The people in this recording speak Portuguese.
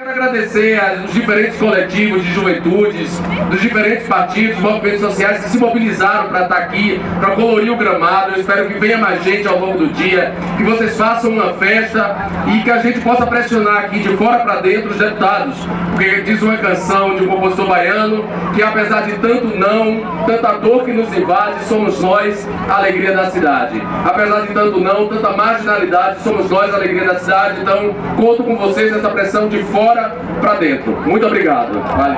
Quero agradecer aos diferentes coletivos de juventudes, dos diferentes partidos, movimentos sociais que se mobilizaram para estar aqui, para colorir o gramado. Eu espero que venha mais gente ao longo do dia, que vocês façam uma festa e que a gente possa pressionar aqui de fora para dentro os deputados. Porque diz uma canção de um compositor baiano que apesar de tanto não, tanta dor que nos invade, somos nós a alegria da cidade. Apesar de tanto não, tanta marginalidade, somos nós a alegria da cidade. Então, conto com vocês nessa pressão de fora para dentro. Muito obrigado. Valeu.